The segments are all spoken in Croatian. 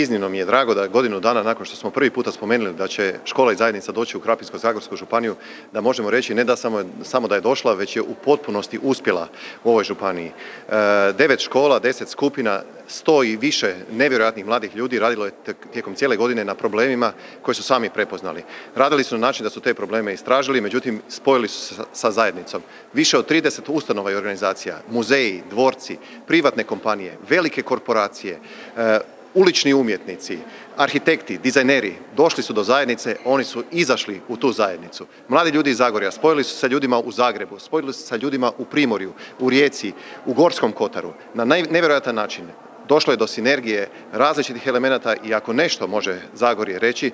iznimno mi je drago da godinu dana nakon što smo prvi puta spomenuli da će škola i zajednica doći u Krapinsko-zagorsku županiju, da možemo reći ne da samo, samo da je došla, već je u potpunosti uspjela u ovoj županiji. E, devet škola, deset skupina, sto i više nevjerojatnih mladih ljudi radilo je tijekom cijele godine na problemima koje su sami prepoznali. Radili su na način da su te probleme istražili, međutim spojili su se sa zajednicom. Više od 30 ustanova i organizacija, muzeji, dvorci, privatne kompanije, velike korporacije, e, ulični umjetnici, arhitekti, dizajneri došli su do zajednice, oni su izašli u tu zajednicu. Mladi ljudi iz Zagorja spojili su se ljudima u Zagrebu, spojili su se ljudima u Primorju, u Rijeci, u Gorskom Kotaru. Na nevjerojatan način došlo je do sinergije različitih elemenata i ako nešto može Zagorje reći,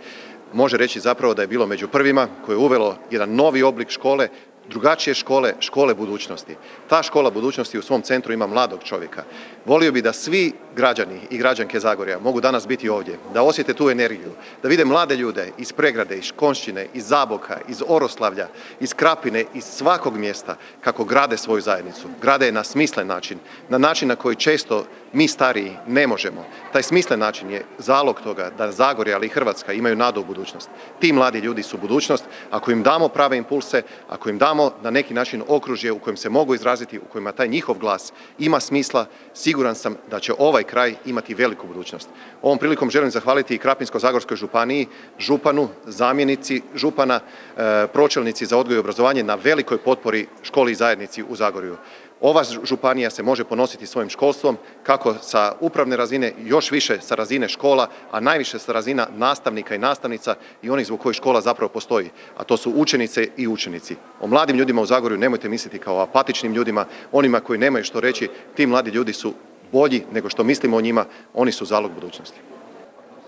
može reći zapravo da je bilo među prvima koje je uvelo jedan novi oblik škole, drugačije škole, škole budućnosti. Ta škola budućnosti u svom centru ima mladog čovjeka. Volio bi da svi građani i građanke Zagorja mogu danas biti ovdje, da osjete tu energiju, da vide mlade ljude iz Pregrade, iz Konšćine, iz Zaboka, iz Oroslavlja, iz Krapine, iz svakog mjesta kako grade svoju zajednicu. Grade je na smislen način, na način na koji često mi stariji ne možemo. Taj smislen način je zalog toga da Zagorje, ali i Hrvatska imaju nadu u budućnost. Ti mladi ljudi su budućnost. Ako im damo prave impulse, ako im damo na neki način okružje u kojem se mogu izraziti, u kojima taj njihov glas ima smisla, siguran sam da će ovaj kraj imati veliku budućnost. Ovom prilikom želim zahvaliti i Krapinsko-Zagorskoj županiji, županu, zamjenici župana, e, pročelnici za odgoj i obrazovanje na velikoj potpori školi i zajednici u Zagorju. Ova županija se može ponositi svojim školstvom kako sa upravne razine, još više sa razine škola, a najviše sa razina nastavnika i nastavnica i onih zbog kojih škola zapravo postoji, a to su učenice i učenici. O mladim ljudima u Zagorju nemojte misliti kao apatičnim ljudima, onima koji nemaju što reći, ti mladi ljudi su bolji nego što mislimo o njima, oni su zalog budućnosti.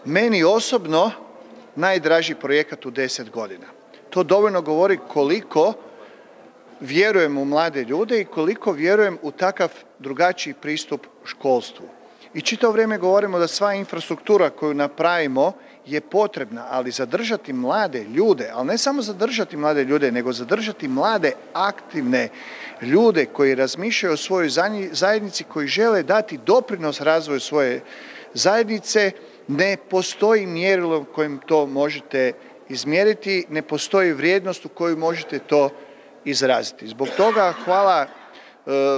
Meni osobno najdraži projekat u deset godina. To dovoljno govori koliko vjerujem u mlade ljude i koliko vjerujem u takav drugačiji pristup školstvu. I čitavo vrijeme govorimo da sva infrastruktura koju napravimo je potrebna, ali zadržati mlade ljude, ali ne samo zadržati mlade ljude, nego zadržati mlade aktivne ljude koji razmišljaju o svojoj zajednici, koji žele dati doprinos razvoju svoje zajednice, ne postoji mjerilo kojim to možete izmjeriti, ne postoji vrijednost u kojoj možete to izraziti. Zbog toga hvala e,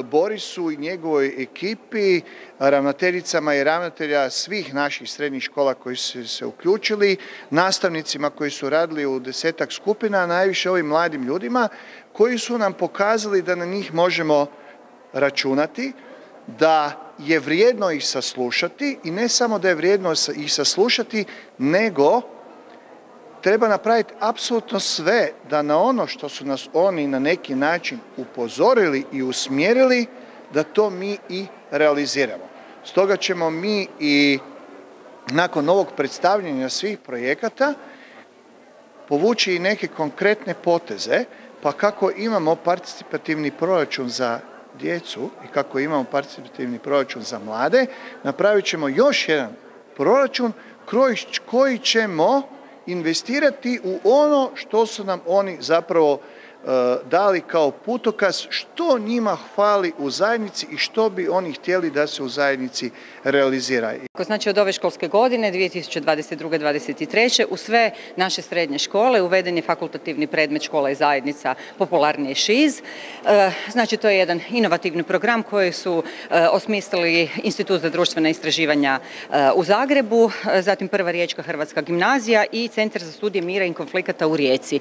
Borisu i njegovoj ekipi, ravnateljicama i ravnatelja svih naših srednjih škola koji su se uključili, nastavnicima koji su radili u desetak skupina, najviše ovim mladim ljudima koji su nam pokazali da na njih možemo računati, da je vrijedno ih saslušati i ne samo da je vrijedno ih saslušati, nego treba napraviti apsolutno sve da na ono što su nas oni na neki način upozorili i usmjerili, da to mi i realiziramo. Stoga ćemo mi i nakon ovog predstavljanja svih projekata povući i neke konkretne poteze, pa kako imamo participativni proračun za djecu i kako imamo participativni proračun za mlade, napravit ćemo još jedan proračun koji ćemo investirati u ono što su nam oni zapravo E, dali kao putokaz što njima hvali u zajednici i što bi oni htjeli da se u zajednici realizira. Znači od ove školske godine 2022-2023 u sve naše srednje škole uveden je fakultativni predmet škola i zajednica popularnije ŠIZ. E, znači to je jedan inovativni program koji su e, osmislili Institut za društvena istraživanja u Zagrebu, zatim Prva riječka Hrvatska gimnazija i Centar za studije mira i konflikata u Rijeci.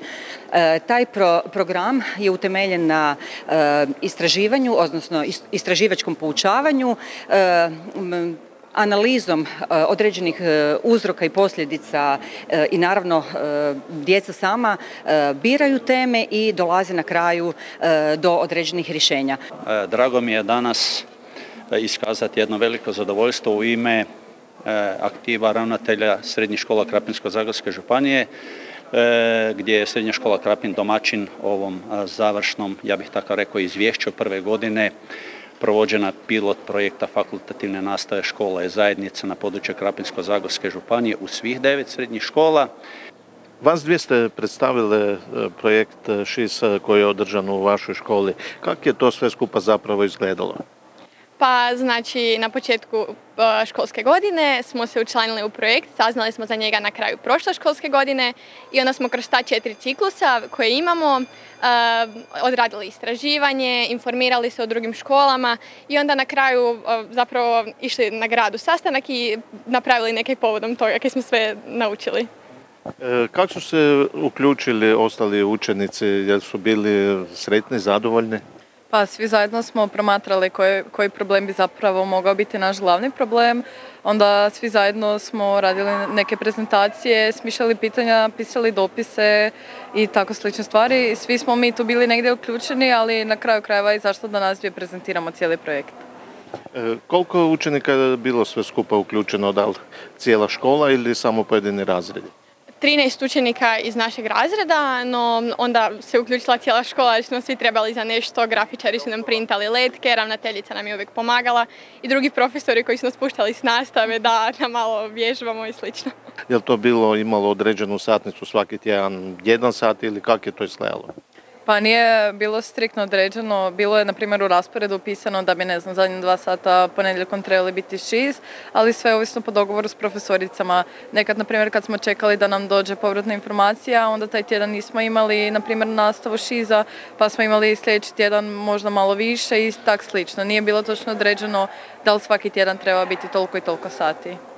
Taj program je utemeljen na e, istraživanju, odnosno istraživačkom poučavanju, e, analizom e, određenih uzroka i posljedica i naravno djeca sama biraju teme i dolaze na kraju do određenih rješenja. Drago mi je danas iskazati jedno veliko zadovoljstvo u ime aktiva ravnatelja Srednjih škola Krapinsko-Zagorske županije E, gdje je Srednja škola Krapin domaćin ovom završnom, ja bih tako rekao, izvješću prve godine provođena pilot projekta fakultativne nastave škola i zajednica na području Krapinsko-Zagorske županije u svih devet srednjih škola. Vas dvije ste predstavili e, projekt ŠIS koji je održan u vašoj školi. Kako je to sve skupa zapravo izgledalo? Pa znači na početku e, školske godine smo se učlanili u projekt, saznali smo za njega na kraju prošle školske godine i onda smo kroz ta četiri ciklusa koje imamo e, odradili istraživanje, informirali se o drugim školama i onda na kraju e, zapravo išli na gradu sastanak i napravili neke povodom toga kaj smo sve naučili. Kako su se uključili ostali učenici? Jel su bili sretni, zadovoljni? Pa svi zajedno smo promatrali koji, koji problem bi zapravo mogao biti naš glavni problem. Onda svi zajedno smo radili neke prezentacije, smišljali pitanja, pisali dopise i tako slične stvari. Svi smo mi tu bili negdje uključeni, ali na kraju krajeva i zašto da nas dvije prezentiramo cijeli projekt. E, koliko učenika je bilo sve skupa uključeno, da li cijela škola ili samo pojedini razredi? 13 učenika iz našeg razreda, no onda se uključila cijela škola jer smo svi trebali za nešto, grafičari su nam printali letke, ravnateljica nam je uvijek pomagala i drugi profesori koji su nas puštali s nastave da nam malo vježbamo i slično. Je li to bilo imalo određenu satnicu svaki tjedan, jedan sat ili kako je to izgledalo? Pa nije bilo striktno određeno, bilo je na primjer u rasporedu pisano da bi ne znam zadnje dva sata ponedjeljkom trebali biti šiz, ali sve ovisno po dogovoru s profesoricama. Nekad na primjer kad smo čekali da nam dođe povratna informacija, onda taj tjedan nismo imali na primjer nastavu šiza, pa smo imali sljedeći tjedan možda malo više i tak slično. Nije bilo točno određeno da li svaki tjedan treba biti toliko i toliko sati.